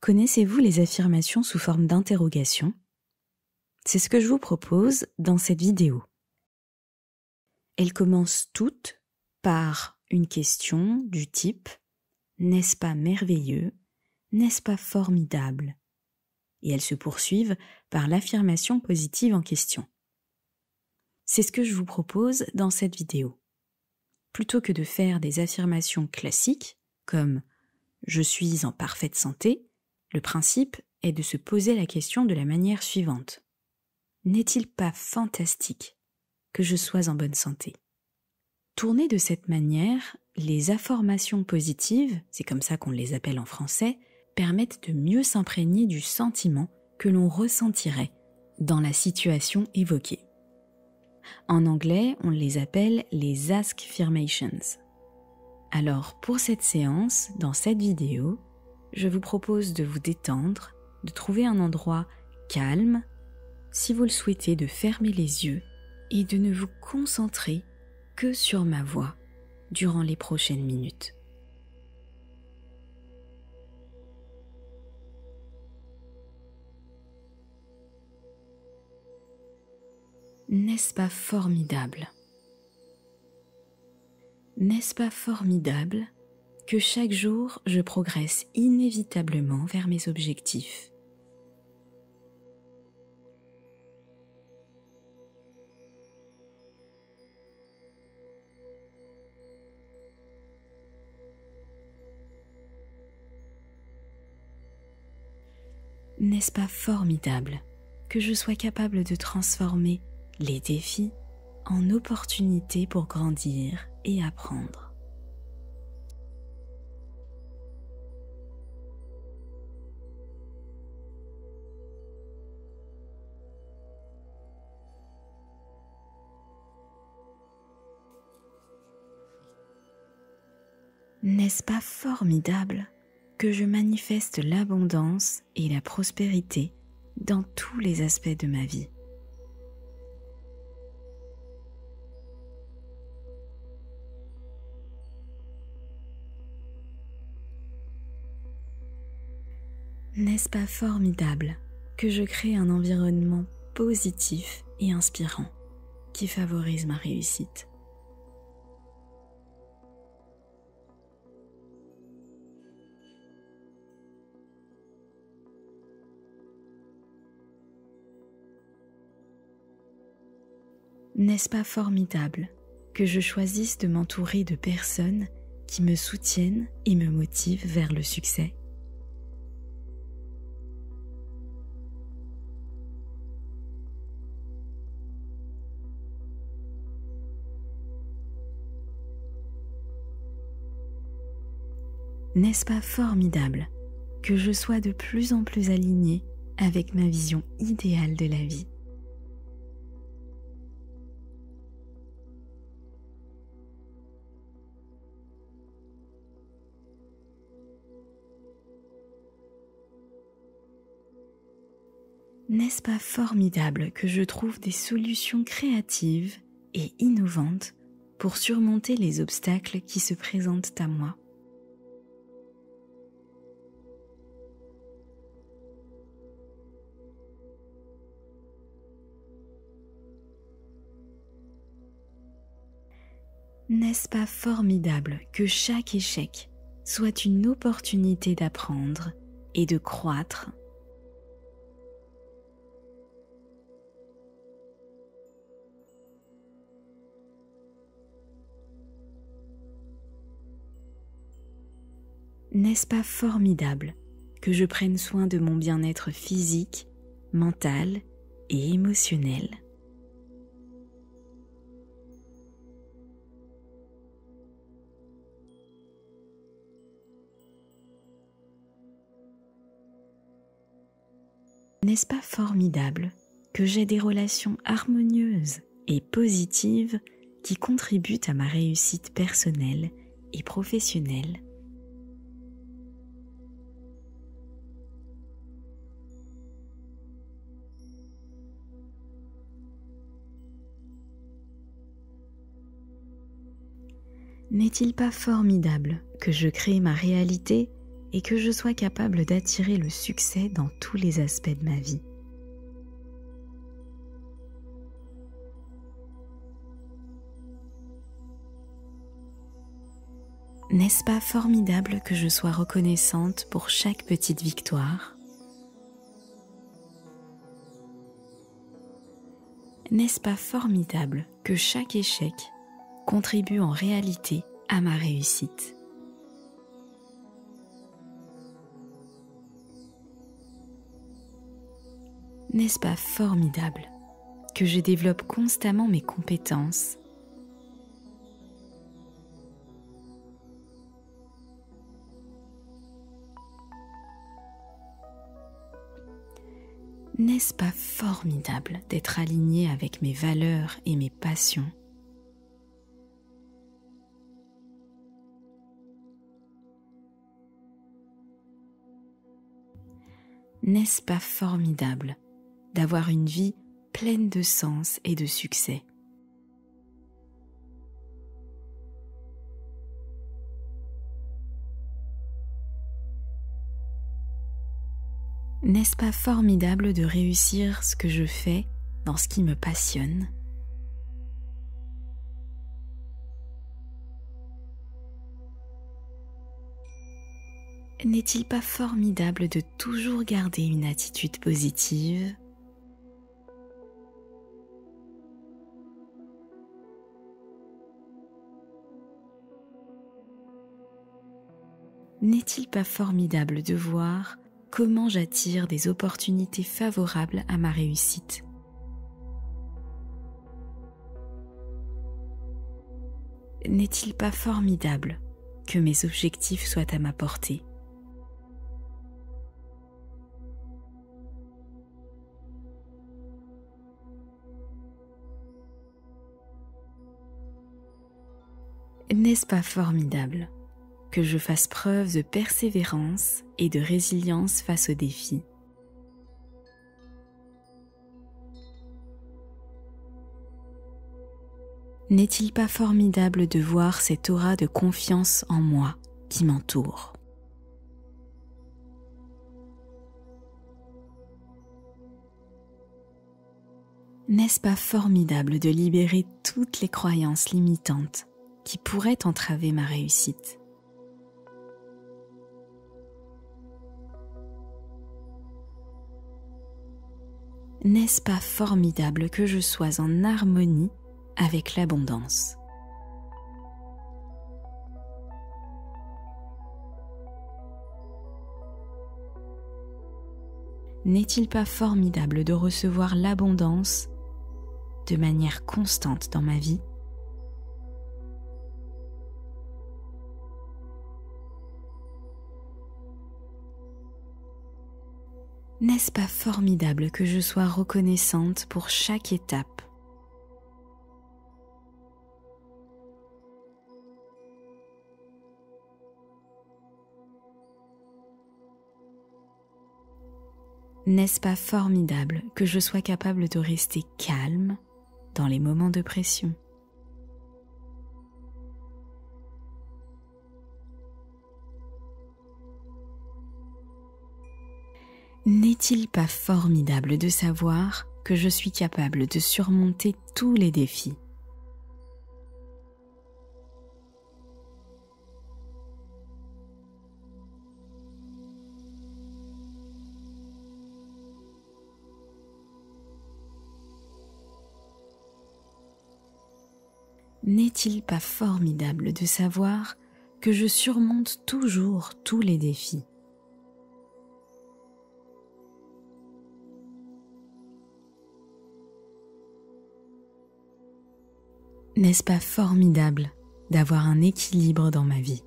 Connaissez-vous les affirmations sous forme d'interrogation? C'est ce que je vous propose dans cette vidéo. Elles commencent toutes par une question du type N'est-ce pas merveilleux? N'est-ce pas formidable? Et elles se poursuivent par l'affirmation positive en question. C'est ce que je vous propose dans cette vidéo. Plutôt que de faire des affirmations classiques comme je suis en parfaite santé, le principe est de se poser la question de la manière suivante. N'est-il pas fantastique que je sois en bonne santé? Tourner de cette manière, les affirmations positives, c'est comme ça qu'on les appelle en français, permettent de mieux s'imprégner du sentiment que l'on ressentirait dans la situation évoquée. En anglais, on les appelle les ask affirmations. Alors pour cette séance, dans cette vidéo, je vous propose de vous détendre, de trouver un endroit calme, si vous le souhaitez, de fermer les yeux et de ne vous concentrer que sur ma voix durant les prochaines minutes. N'est-ce pas formidable? N'est-ce pas formidable? Que chaque jour je progresse inévitablement vers mes objectifs. N'est-ce pas formidable que je sois capable de transformer les défis en opportunités pour grandir et apprendre? N'est-ce pas formidable que je manifeste l'abondance et la prospérité dans tous les aspects de ma vie? N'est-ce pas formidable que je crée un environnement positif et inspirant qui favorise ma réussite? N'est-ce pas formidable que je choisisse de m'entourer de personnes qui me soutiennent et me motivent vers le succès? N'est-ce pas formidable que je sois de plus en plus alignée avec ma vision idéale de la vie? N'est-ce pas formidable que je trouve des solutions créatives et innovantes pour surmonter les obstacles qui se présentent à moi? N'est-ce pas formidable que chaque échec soit une opportunité d'apprendre et de croître N'est-ce pas formidable que je prenne soin de mon bien-être physique, mental et émotionnel? N'est-ce pas formidable que j'ai des relations harmonieuses et positives qui contribuent à ma réussite personnelle et professionnelle? N'est-il pas formidable que je crée ma réalité et que je sois capable d'attirer le succès dans tous les aspects de ma vie? N'est-ce pas formidable que je sois reconnaissante pour chaque petite victoire? N'est-ce pas formidable que chaque échec contribue en réalité à ma réussite. N'est-ce pas formidable que je développe constamment mes compétences? N'est-ce pas formidable d'être aligné avec mes valeurs et mes passions? N'est-ce pas formidable d'avoir une vie pleine de sens et de succès? N'est-ce pas formidable de réussir ce que je fais dans ce qui me passionne? N'est-il pas formidable de toujours garder une attitude positive? N'est-il pas formidable de voir comment j'attire des opportunités favorables à ma réussite? N'est-il pas formidable que mes objectifs soient à ma portée? N'est-ce pas formidable que je fasse preuve de persévérance et de résilience face aux défis? N'est-il pas formidable de voir cette aura de confiance en moi qui m'entoure? N'est-ce pas formidable de libérer toutes les croyances limitantes qui pourraient entraver ma réussite. N'est-ce pas formidable que je sois en harmonie avec l'abondance? N'est-il pas formidable de recevoir l'abondance de manière constante dans ma vie? N'est-ce pas formidable que je sois reconnaissante pour chaque étape? N'est-ce pas formidable que je sois capable de rester calme dans les moments de pression? N'est-il pas formidable de savoir que je suis capable de surmonter tous les défis? N'est-il pas formidable de savoir que je surmonte toujours tous les défis? N'est-ce pas formidable d'avoir un équilibre dans ma vie?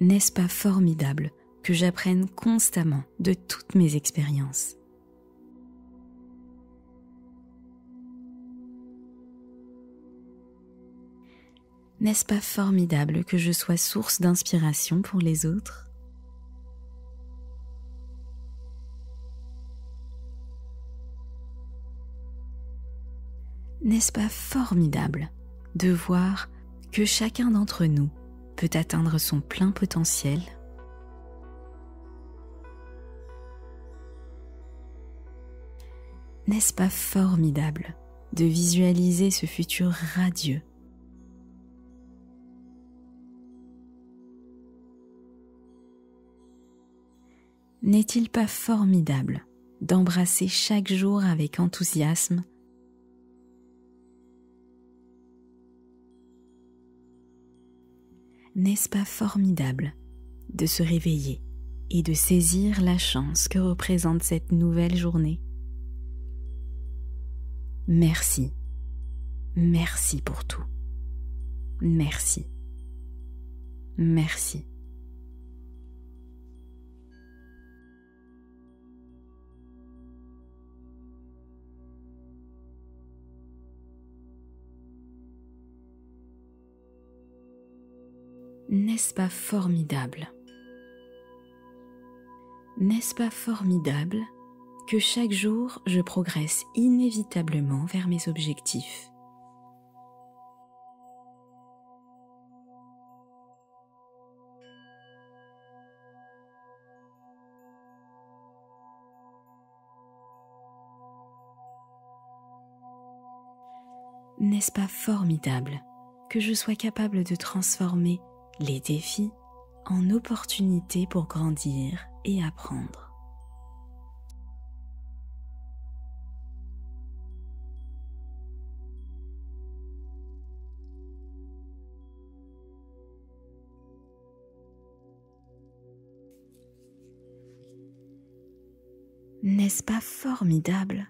N'est-ce pas formidable que j'apprenne constamment de toutes mes expériences? N'est-ce pas formidable que je sois source d'inspiration pour les autres? N'est-ce pas formidable de voir que chacun d'entre nous peut atteindre son plein potentiel? N'est-ce pas formidable de visualiser ce futur radieux? N'est-il pas formidable d'embrasser chaque jour avec enthousiasme N'est-ce pas formidable de se réveiller et de saisir la chance que représente cette nouvelle journée? Merci. Merci pour tout. Merci. Merci. N'est-ce pas formidable? N'est-ce pas formidable que chaque jour je progresse inévitablement vers mes objectifs? N'est-ce pas formidable que je sois capable de transformer les défis en opportunités pour grandir et apprendre. N'est-ce pas formidable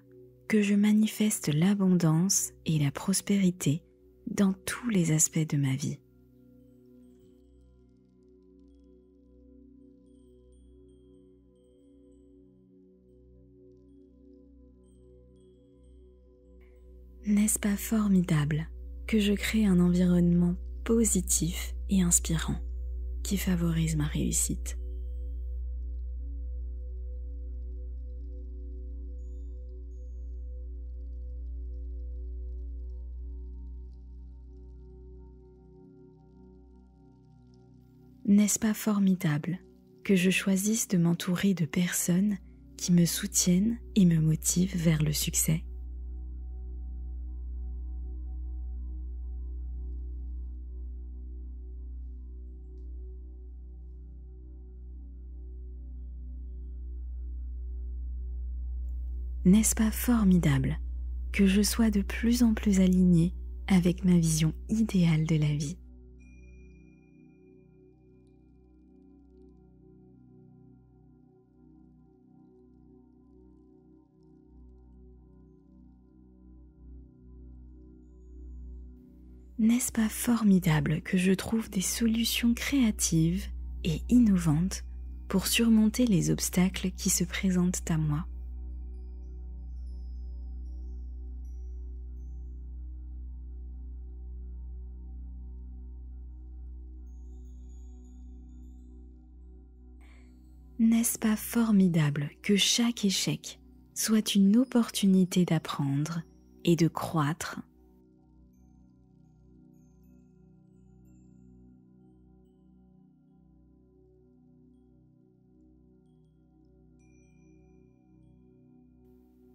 que je manifeste l'abondance et la prospérité dans tous les aspects de ma vie? N'est-ce pas formidable que je crée un environnement positif et inspirant qui favorise ma réussite? N'est-ce pas formidable que je choisisse de m'entourer de personnes qui me soutiennent et me motivent vers le succès? N'est-ce pas formidable que je sois de plus en plus aligné avec ma vision idéale de la vie? N'est-ce pas formidable que je trouve des solutions créatives et innovantes pour surmonter les obstacles qui se présentent à moi? N'est-ce pas formidable que chaque échec soit une opportunité d'apprendre et de croître?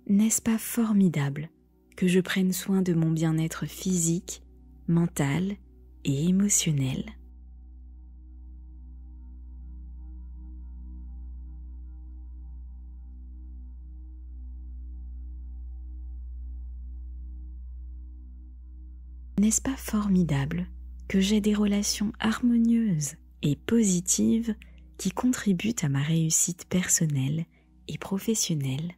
N'est-ce pas formidable que je prenne soin de mon bien-être physique, mental et émotionnel? N'est-ce pas formidable que j'ai des relations harmonieuses et positives qui contribuent à ma réussite personnelle et professionnelle?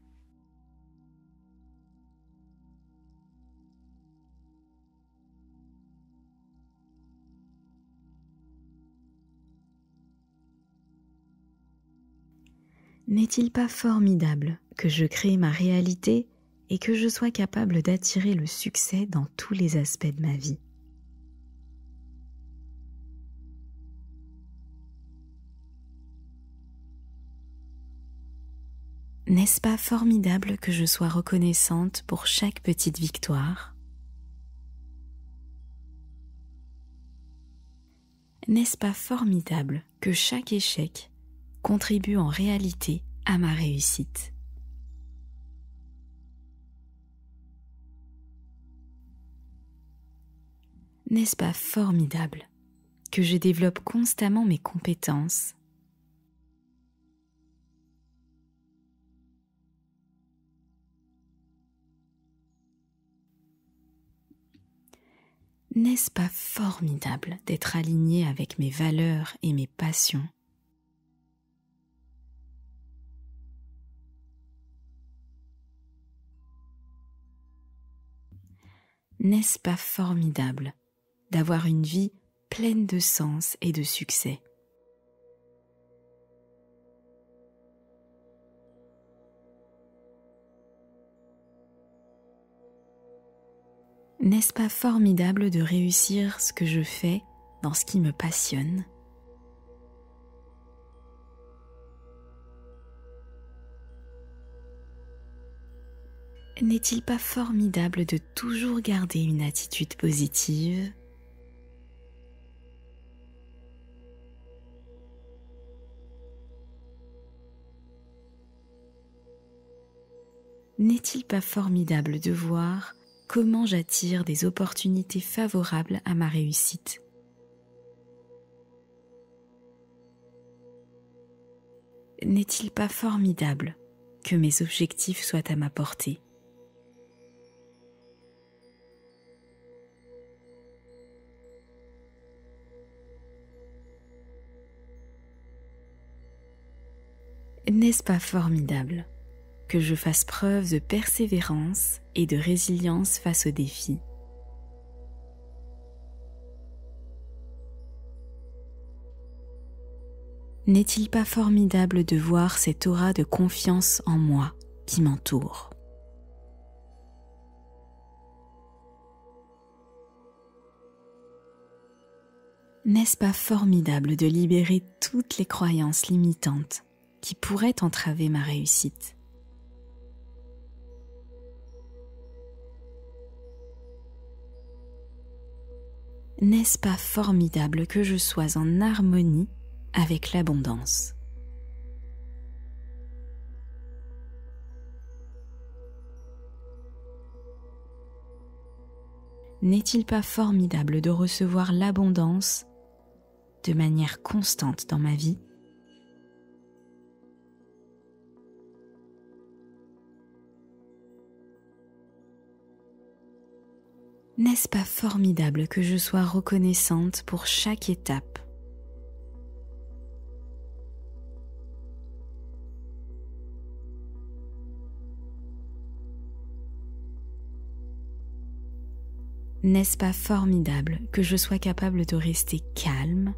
N'est-il pas formidable que je crée ma réalité et que je sois capable d'attirer le succès dans tous les aspects de ma vie. N'est-ce pas formidable que je sois reconnaissante pour chaque petite victoire? N'est-ce pas formidable que chaque échec contribue en réalité à ma réussite? N'est-ce pas formidable que je développe constamment mes compétences? N'est-ce pas formidable d'être aligné avec mes valeurs et mes passions? N'est-ce pas formidable d'avoir une vie pleine de sens et de succès. N'est-ce pas formidable de réussir ce que je fais dans ce qui me passionne? N'est-il pas formidable de toujours garder une attitude positive? N'est-il pas formidable de voir comment j'attire des opportunités favorables à ma réussite? N'est-il pas formidable que mes objectifs soient à ma portée? N'est-ce pas formidable que je fasse preuve de persévérance et de résilience face aux défis. N'est-il pas formidable de voir cette aura de confiance en moi qui m'entoure? N'est-ce pas formidable de libérer toutes les croyances limitantes qui pourraient entraver ma réussite? N'est-ce pas formidable que je sois en harmonie avec l'abondance? N'est-il pas formidable de recevoir l'abondance de manière constante dans ma vie? N'est-ce pas formidable que je sois reconnaissante pour chaque étape? N'est-ce pas formidable que je sois capable de rester calme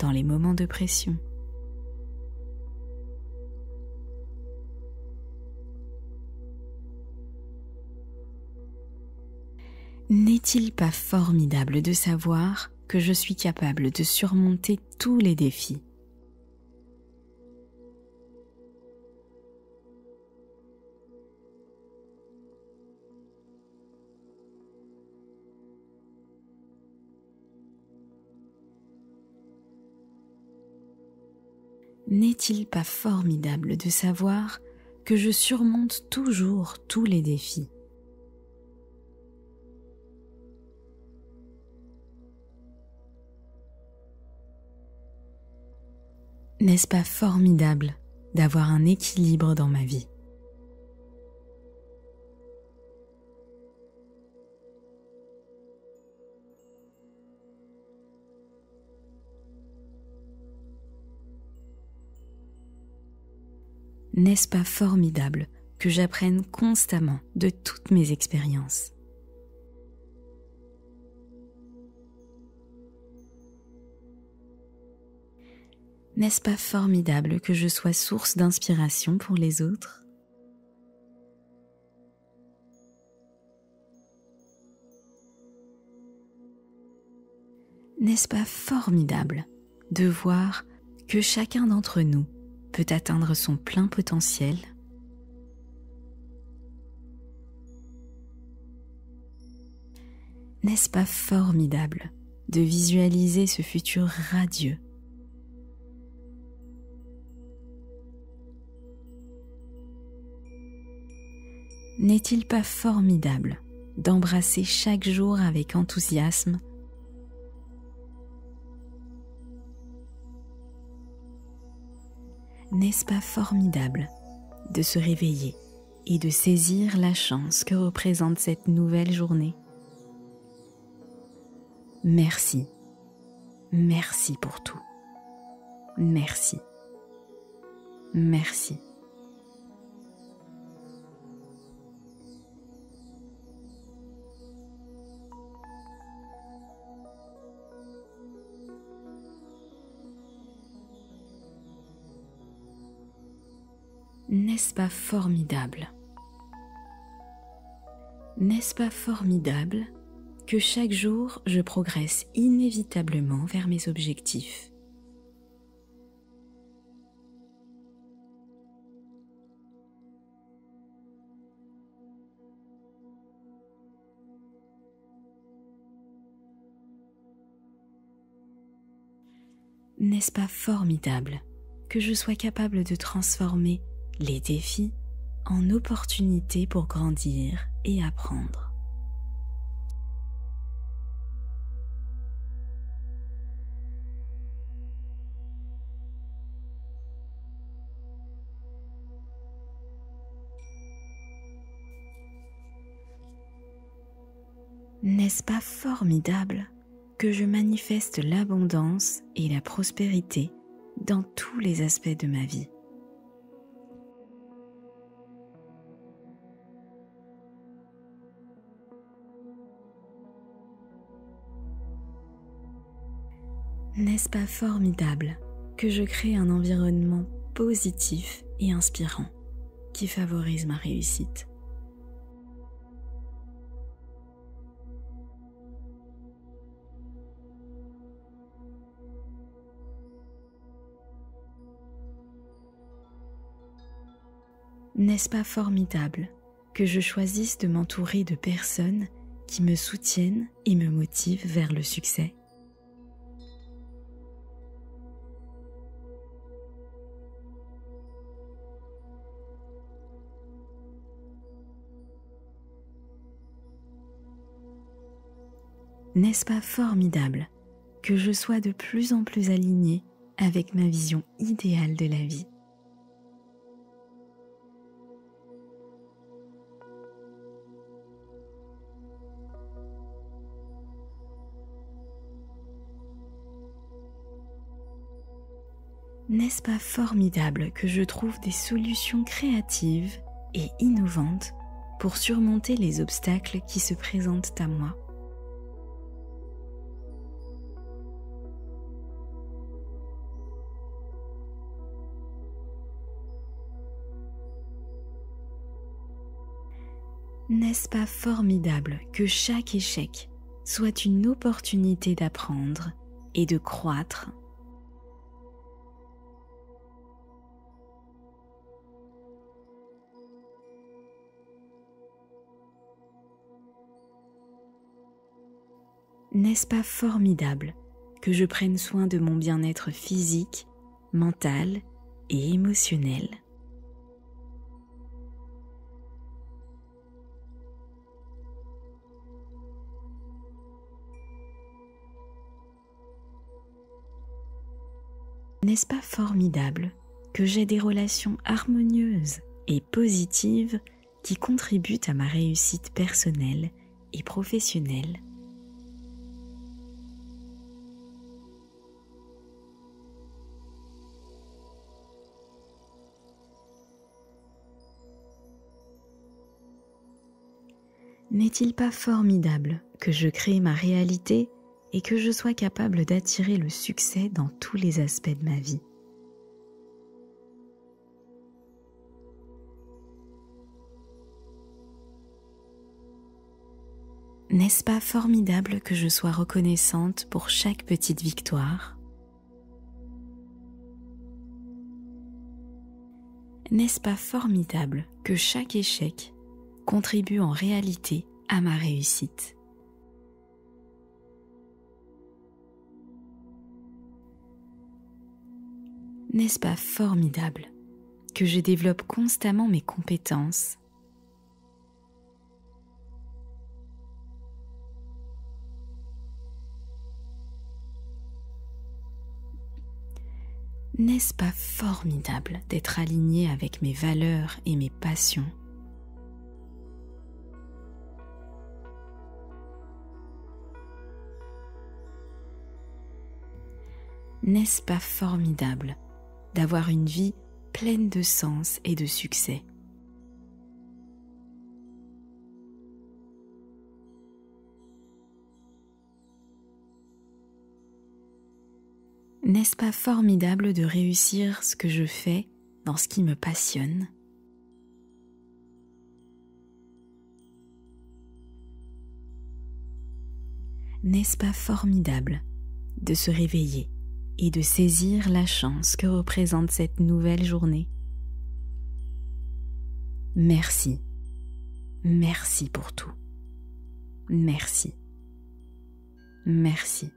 dans les moments de pression? N'est-il pas formidable de savoir que je suis capable de surmonter tous les défis? N'est-il pas formidable de savoir que je surmonte toujours tous les défis? N'est-ce pas formidable d'avoir un équilibre dans ma vie? N'est-ce pas formidable que j'apprenne constamment de toutes mes expériences? N'est-ce pas formidable que je sois source d'inspiration pour les autres? N'est-ce pas formidable de voir que chacun d'entre nous peut atteindre son plein potentiel? N'est-ce pas formidable de visualiser ce futur radieux? N'est-il pas formidable d'embrasser chaque jour avec enthousiasme N'est-ce pas formidable de se réveiller et de saisir la chance que représente cette nouvelle journée? Merci. Merci pour tout. Merci. Merci. N'est-ce pas formidable? N'est-ce pas formidable que chaque jour je progresse inévitablement vers mes objectifs? N'est-ce pas formidable que je sois capable de transformer les défis en opportunités pour grandir et apprendre. N'est-ce pas formidable que je manifeste l'abondance et la prospérité dans tous les aspects de ma vie? N'est-ce pas formidable que je crée un environnement positif et inspirant qui favorise ma réussite? N'est-ce pas formidable que je choisisse de m'entourer de personnes qui me soutiennent et me motivent vers le succès? N'est-ce pas formidable que je sois de plus en plus alignée avec ma vision idéale de la vie? N'est-ce pas formidable que je trouve des solutions créatives et innovantes pour surmonter les obstacles qui se présentent à moi? N'est-ce pas formidable que chaque échec soit une opportunité d'apprendre et de croître? N'est-ce pas formidable que je prenne soin de mon bien-être physique, mental et émotionnel? N'est-ce pas formidable que j'ai des relations harmonieuses et positives qui contribuent à ma réussite personnelle et professionnelle? N'est-il pas formidable que je crée ma réalité et que je sois capable d'attirer le succès dans tous les aspects de ma vie. N'est-ce pas formidable que je sois reconnaissante pour chaque petite victoire? N'est-ce pas formidable que chaque échec contribue en réalité à ma réussite? N'est-ce pas formidable que je développe constamment mes compétences? N'est-ce pas formidable d'être aligné avec mes valeurs et mes passions? N'est-ce pas formidable d'avoir une vie pleine de sens et de succès. N'est-ce pas formidable de réussir ce que je fais dans ce qui me passionne? N'est-ce pas formidable de se réveiller et de saisir la chance que représente cette nouvelle journée Merci. Merci pour tout. Merci. Merci.